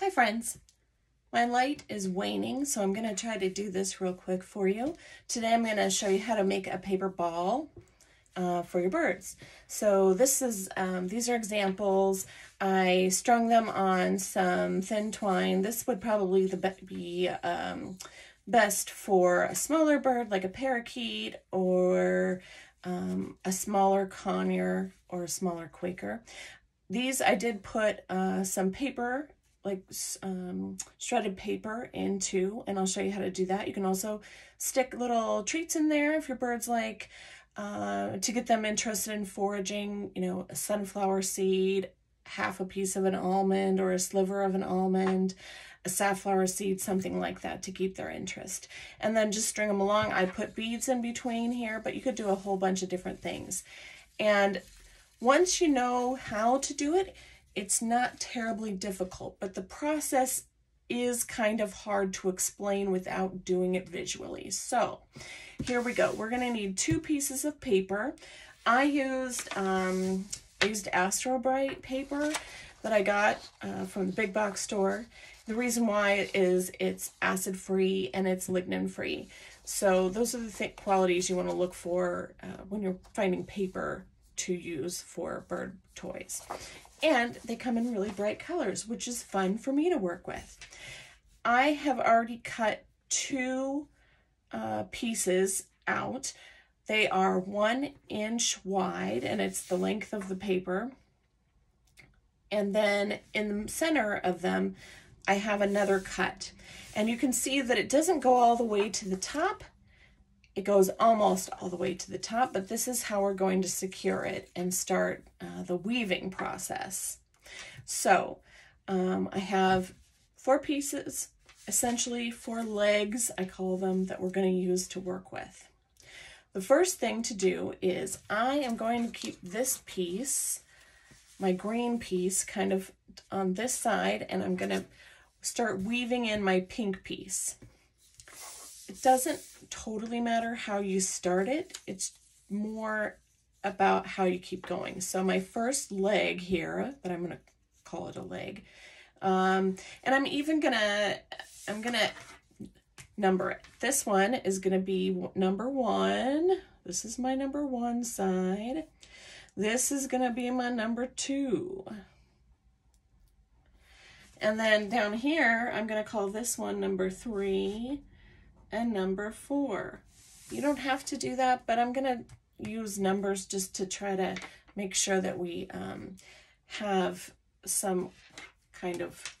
Hi friends. My light is waning, so I'm going to try to do this real quick for you. Today I'm going to show you how to make a paper ball uh, for your birds. So this is, um, these are examples. I strung them on some thin twine. This would probably the be um, best for a smaller bird like a parakeet or um, a smaller conure or a smaller quaker. These I did put uh, some paper like um, shredded paper into, and I'll show you how to do that. You can also stick little treats in there if your bird's like, uh, to get them interested in foraging, you know, a sunflower seed, half a piece of an almond or a sliver of an almond, a safflower seed, something like that to keep their interest. And then just string them along. I put beads in between here, but you could do a whole bunch of different things. And once you know how to do it, it's not terribly difficult, but the process is kind of hard to explain without doing it visually. So here we go. We're going to need two pieces of paper. I used, um, I used Astrobrite paper that I got uh, from the big box store. The reason why is it's acid free and it's lignin free. So those are the thick qualities you want to look for uh, when you're finding paper to use for bird toys. And they come in really bright colors, which is fun for me to work with. I have already cut two uh, pieces out. They are one inch wide and it's the length of the paper. And then in the center of them, I have another cut. And you can see that it doesn't go all the way to the top, it goes almost all the way to the top, but this is how we're going to secure it and start uh, the weaving process. So um, I have four pieces, essentially four legs, I call them, that we're going to use to work with. The first thing to do is I am going to keep this piece, my green piece, kind of on this side, and I'm going to start weaving in my pink piece. It doesn't totally matter how you start it. It's more about how you keep going. So my first leg here, that I'm going to call it a leg. Um, and I'm even going to, I'm going to number it. This one is going to be number one. This is my number one side. This is going to be my number two. And then down here, I'm going to call this one number three and number four. You don't have to do that, but I'm to use numbers just to try to make sure that we um, have some kind of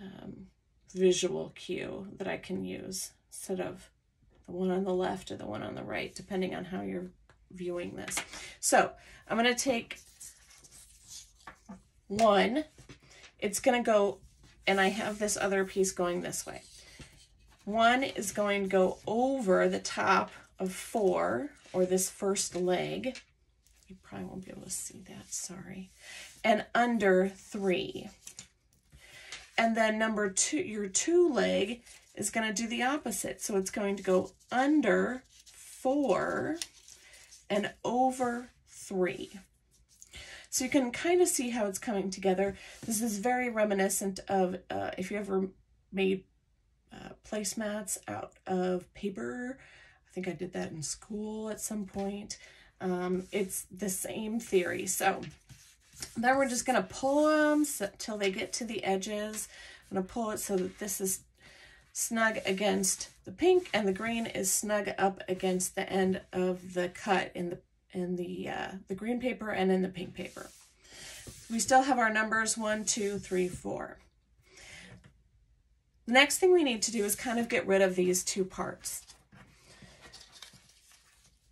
um, visual cue that I can use instead of the one on the left or the one on the right, depending on how you're viewing this. So I'm to take one. It's to go, and I have this other piece going this way. One is going to go over the top of four, or this first leg. You probably won't be able to see that, sorry. And under three. And then number two, your two leg is going to do the opposite. So it's going to go under four and over three. So you can kind of see how it's coming together. This is very reminiscent of uh, if you ever made uh, placemats out of paper. I think I did that in school at some point. Um, it's the same theory. So then we're just going to pull them so, till they get to the edges. I'm going to pull it so that this is snug against the pink and the green is snug up against the end of the cut in the in the uh, the green paper and in the pink paper. We still have our numbers one, two, three, four. The next thing we need to do is kind of get rid of these two parts.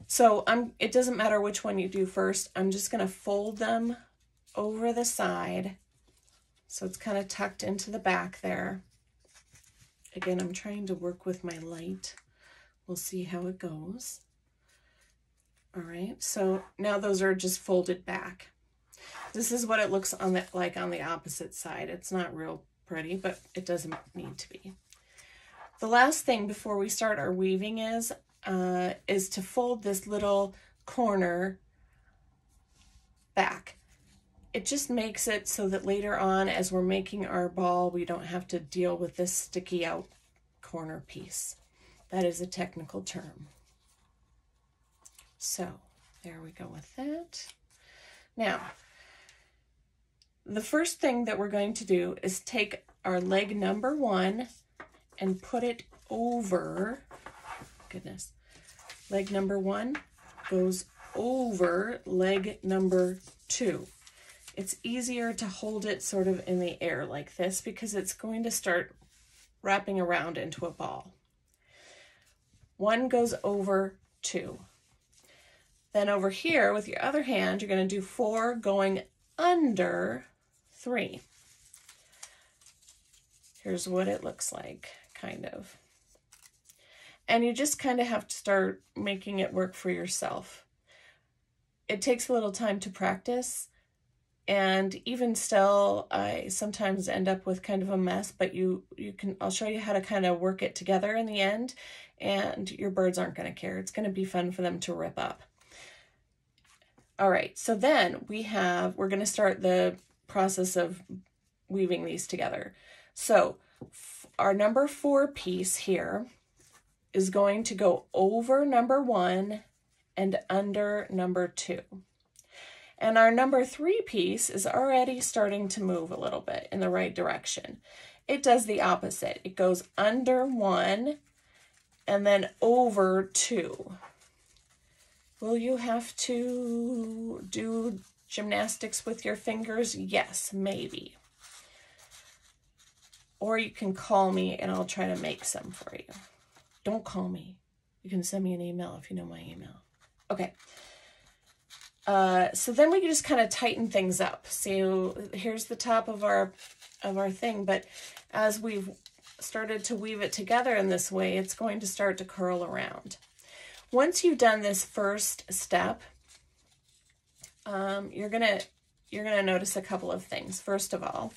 So I'm, it doesn't matter which one you do first. I'm just going to fold them over the side. So it's kind of tucked into the back there. Again, I'm trying to work with my light. We'll see how it goes. All right, so now those are just folded back. This is what it looks on the, like on the opposite side. It's not real pretty, but it doesn't need to be. The last thing before we start our weaving is, uh, is to fold this little corner back. it just makes it so that later on as we're making our ball, we don't have to deal with this sticky out corner piece. That is a technical term. So there we go with that. Now, the first thing that we're going to do is take our leg number one and put it over, goodness, leg number one goes over leg number two. It's easier to hold it sort of in the air like this because it's going to start wrapping around into a ball. One goes over two. Then over here with your other hand, you're going to do four going under three. Here's what it looks like, kind of. And you just kind of have to start making it work for yourself. It takes a little time to practice. And even still, I sometimes end up with kind of a mess, but you, you can, I'll show you how to kind of work it together in the end and your birds aren't going to care. It's going to be fun for them to rip up. All right, so then we have, we're going to start the process of weaving these together. So our number four piece here is going to go over number one and under number two. And our number three piece is already starting to move a little bit in the right direction. It does the opposite. It goes under one and then over two. Will you have to do gymnastics with your fingers? Yes, maybe. Or you can call me and I'll try to make some for you. Don't call me. You can send me an email if you know my email. Okay. Uh, so then we can just kind of tighten things up. So here's the top of our of our thing, but as we've started to weave it together in this way, it's going to start to curl around. Once you've done this first step, um, you're gonna you're gonna notice a couple of things. First of all,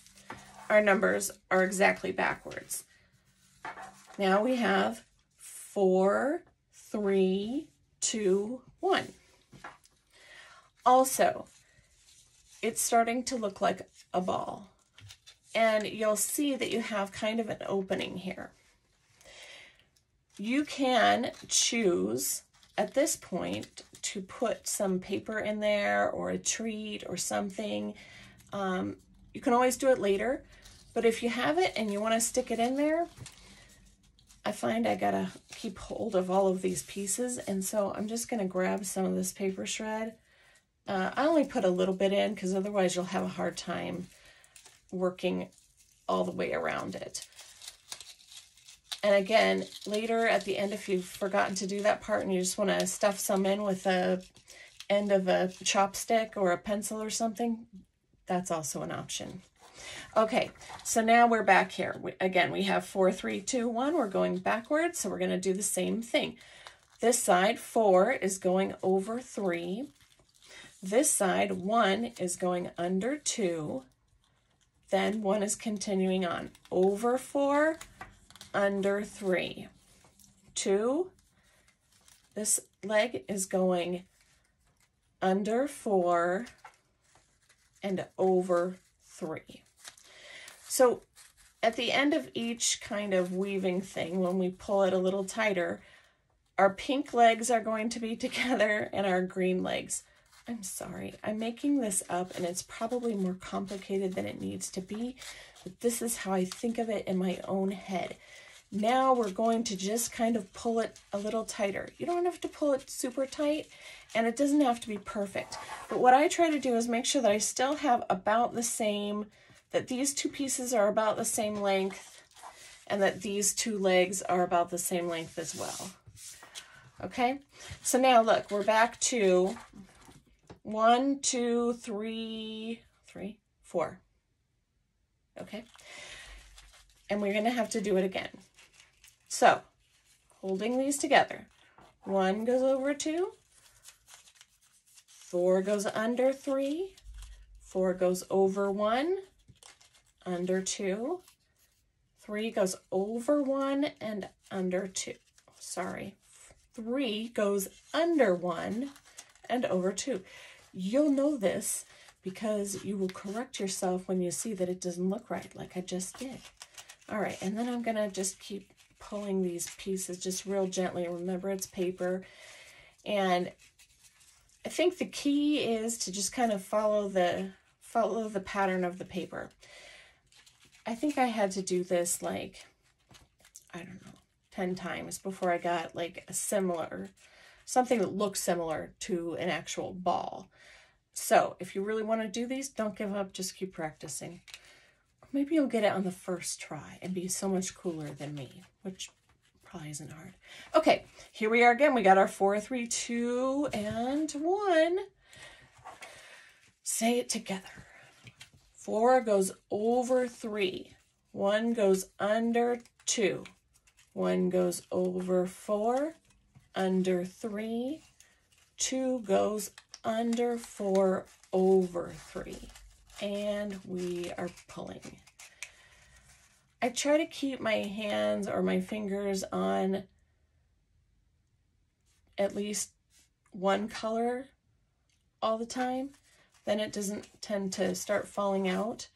our numbers are exactly backwards. Now we have four, three, two, one. Also, it's starting to look like a ball and you'll see that you have kind of an opening here. You can choose at this point to put some paper in there or a treat or something. Um, you can always do it later, but if you have it and you want to stick it in there, I find I gotta keep hold of all of these pieces, and so I'm just gonna grab some of this paper shred. Uh, I only put a little bit in because otherwise you'll have a hard time working all the way around it. And again, later at the end, if you've forgotten to do that part and you just want to stuff some in with a end of a chopstick or a pencil or something, that's also an option. Okay, so now we're back here. We, again, we have four, three, two, one. We're going backwards, so we're going to do the same thing. This side, four, is going over three. This side, one, is going under two. Then one is continuing on. Over four, under three. Two, this leg is going under four and over three. So at the end of each kind of weaving thing, when we pull it a little tighter, our pink legs are going to be together and our green legs I'm sorry, I'm making this up and it's probably more complicated than it needs to be, but this is how I think of it in my own head. Now we're going to just kind of pull it a little tighter. You don't have to pull it super tight and it doesn't have to be perfect. But what I try to do is make sure that I still have about the same, that these two pieces are about the same length and that these two legs are about the same length as well. Okay, so now look, we're back to one, two, three, three, four. Okay. And we're going to have to do it again. So, holding these together. One goes over two. Four goes under three. Four goes over one. Under two. Three goes over one and under two. Sorry. Three goes under one and over two. You'll know this because you will correct yourself when you see that it doesn't look right, like I just did. All right, and then I'm going to just keep pulling these pieces just real gently. Remember, it's paper. And I think the key is to just kind of follow the follow the pattern of the paper. I think I had to do this like, I don't know, 10 times before I got like a similar, something that looks similar to an actual ball. So if you really want to do these, don't give up, just keep practicing. Maybe you'll get it on the first try and be so much cooler than me, which probably isn't hard. Okay, here we are again. We got our four, three, two, and one. Say it together. Four goes over three. One goes under two. One goes over four, under three. Two goes under four, over three. And we are pulling. I try to keep my hands or my fingers on at least one color all the time then it doesn't tend to start falling out.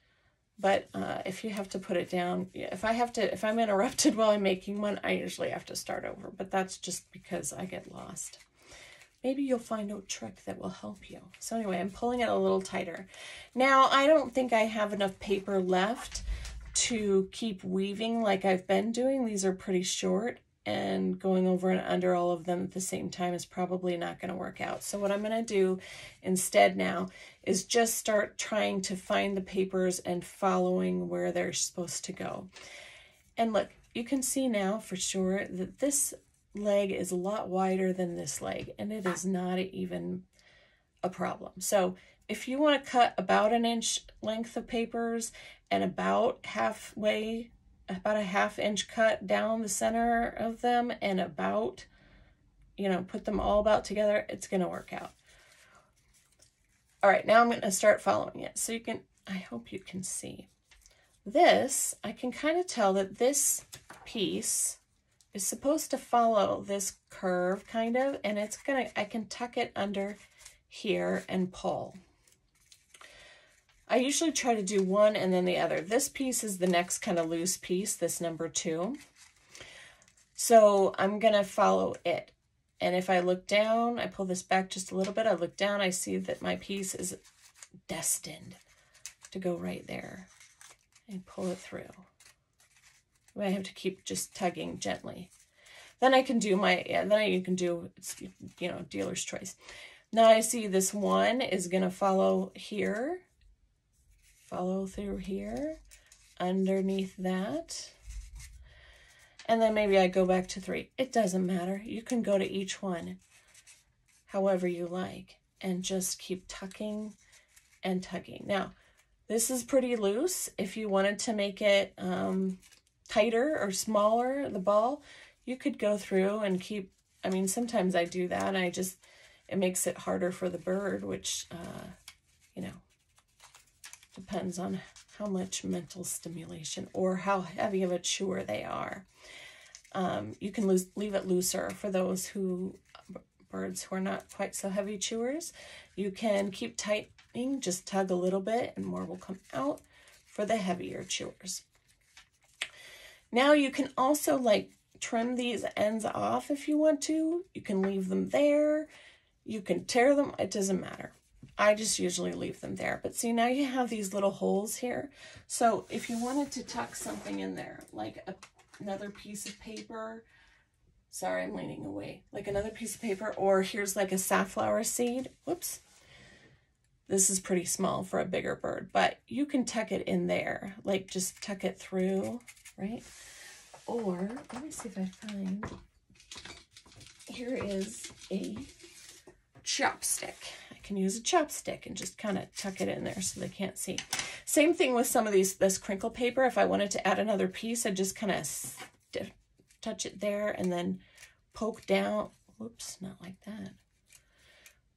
But uh, if you have to put it down, if I have to, if I'm interrupted while I'm making one, I usually have to start over. But that's just because I get lost. Maybe you'll find a trick that will help you. So anyway, I'm pulling it a little tighter. Now, I don't think I have enough paper left to keep weaving like I've been doing. These are pretty short and going over and under all of them at the same time is probably not going to work out. So what I'm going to do instead now is just start trying to find the papers and following where they're supposed to go. And look, you can see now for sure that this leg is a lot wider than this leg, and it is not even a problem. So if you want to cut about an inch length of papers and about halfway about a half inch cut down the center of them and about, you know, put them all about together, it's going to work out. All right, now I'm going to start following it. So you can, I hope you can see. This, I can kind of tell that this piece is supposed to follow this curve kind of, and it's going to, I can tuck it under here and pull. I usually try to do one and then the other. This piece is the next kind of loose piece, this number two. So I'm going to follow it. And if I look down, I pull this back just a little bit, I look down, I see that my piece is destined to go right there. And pull it through. I have to keep just tugging gently. Then I can do my, yeah, then you can do, you know, dealer's choice. Now I see this one is going to follow here follow through here, underneath that. And then maybe I go back to three. It doesn't matter. You can go to each one however you like and just keep tucking and tugging. Now, this is pretty loose. If you wanted to make it um, tighter or smaller, the ball, you could go through and keep, I mean, sometimes I do that. I just, it makes it harder for the bird, which, uh, you know, Depends on how much mental stimulation or how heavy of a chewer they are. Um, you can lose, leave it looser for those who birds who are not quite so heavy chewers. You can keep tightening, just tug a little bit and more will come out for the heavier chewers. Now you can also like trim these ends off if you want to. You can leave them there. You can tear them. It doesn't matter. I just usually leave them there. But see, now you have these little holes here. So if you wanted to tuck something in there, like a, another piece of paper, sorry, I'm leaning away, like another piece of paper, or here's like a safflower seed. Whoops. This is pretty small for a bigger bird, but you can tuck it in there, like just tuck it through, right? Or, let me see if I find, here is a chopstick I can use a chopstick and just kind of tuck it in there so they can't see. Same thing with some of these, this crinkle paper. If I wanted to add another piece, I'd just kind of touch it there and then poke down. Whoops, not like that.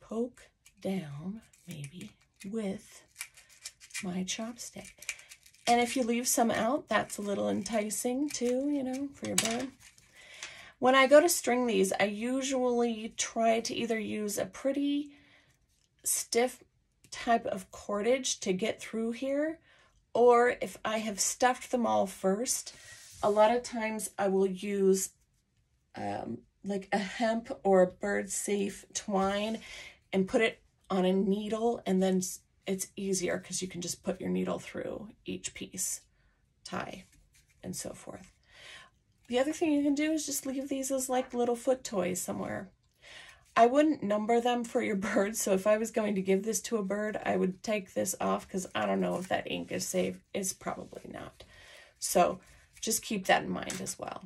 Poke down, maybe, with my chopstick. And if you leave some out, that's a little enticing too, you know, for your bird. When I go to string these, I usually try to either use a pretty stiff type of cordage to get through here, or if I have stuffed them all first, a lot of times I will use um, like a hemp or a bird safe twine and put it on a needle and then it's easier because you can just put your needle through each piece, tie, and so forth. The other thing you can do is just leave these as like little foot toys somewhere. I wouldn't number them for your bird, so if I was going to give this to a bird, I would take this off because I don't know if that ink is safe. It's probably not. So just keep that in mind as well.